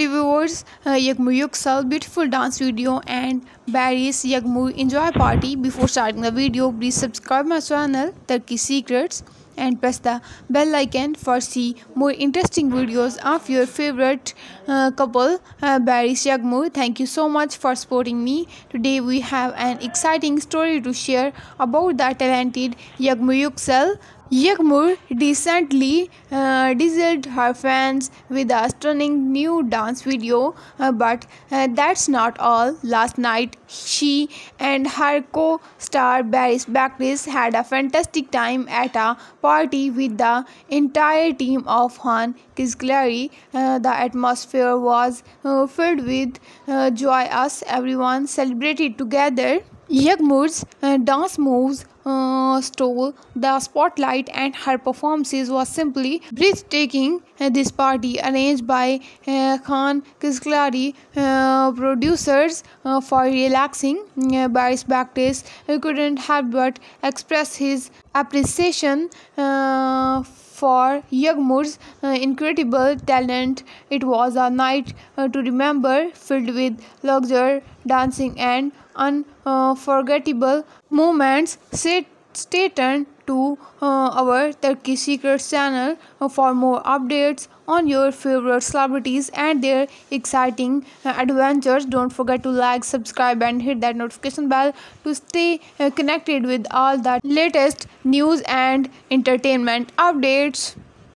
lovely viewers, uh, Yagmur Yüksel beautiful dance video and Barry's Yagmu enjoy party. Before starting the video, please subscribe my channel Turkey Secrets and press the bell icon for see more interesting videos of your favorite uh, couple uh, Yagmur. Thank you so much for supporting me. Today we have an exciting story to share about the talented Yagmur Yüksel. Yagmur recently uh, dazzled her fans with a stunning new dance video, uh, but uh, that's not all. Last night, she and her co-star Baris Baktas had a fantastic time at a party with the entire team of Han Kizglari. Uh, the atmosphere was uh, filled with uh, joy as everyone celebrated together. Yagmur's uh, dance moves uh, stole the spotlight and her performances was simply breathtaking. Uh, this party arranged by uh, Khan Kisklari uh, producers uh, for relaxing Baris Baktas couldn't help but express his appreciation for Yagmur's incredible talent. It was a night to remember, filled with luxury, dancing, and unforgettable moments. Stay, tuned to uh, our Turkey Secrets channel uh, for more updates on your favorite celebrities and their exciting uh, adventures. Don't forget to like, subscribe, and hit that notification bell to stay connected with all the latest news and entertainment updates.